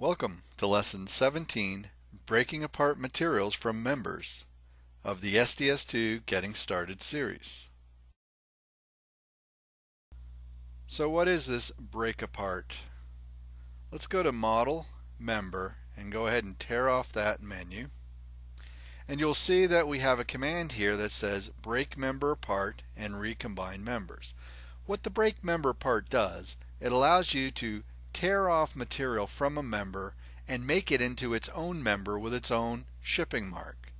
Welcome to Lesson 17, Breaking Apart Materials from Members of the SDS2 Getting Started series. So what is this break apart? Let's go to Model, Member, and go ahead and tear off that menu. And you'll see that we have a command here that says break member apart and recombine members. What the break member part does, it allows you to tear off material from a member and make it into its own member with its own shipping mark.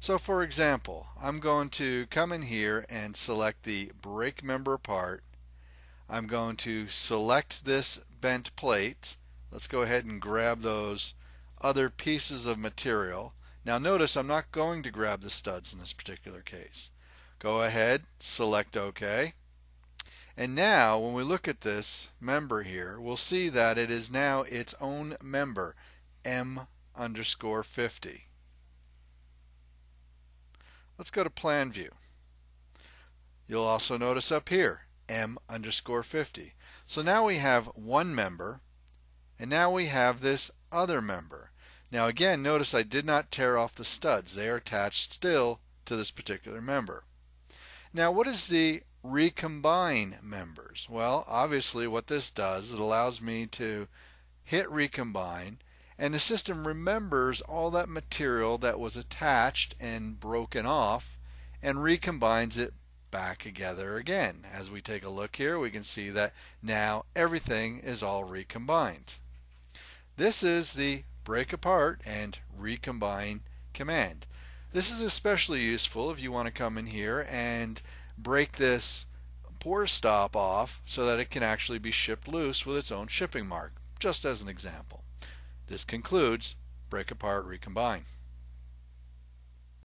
So for example, I'm going to come in here and select the break member part. I'm going to select this bent plate. Let's go ahead and grab those other pieces of material. Now notice I'm not going to grab the studs in this particular case. Go ahead, select OK. And now when we look at this member here, we'll see that it is now its own member, M underscore 50. Let's go to plan view. You'll also notice up here, M underscore 50. So now we have one member, and now we have this other member. Now again, notice I did not tear off the studs. They are attached still to this particular member. Now what is the recombine members? Well, obviously what this does, it allows me to hit recombine and the system remembers all that material that was attached and broken off and recombines it back together again. As we take a look here, we can see that now everything is all recombined. This is the break apart and recombine command. This is especially useful if you want to come in here and break this pour stop off so that it can actually be shipped loose with its own shipping mark, just as an example. This concludes break apart recombine.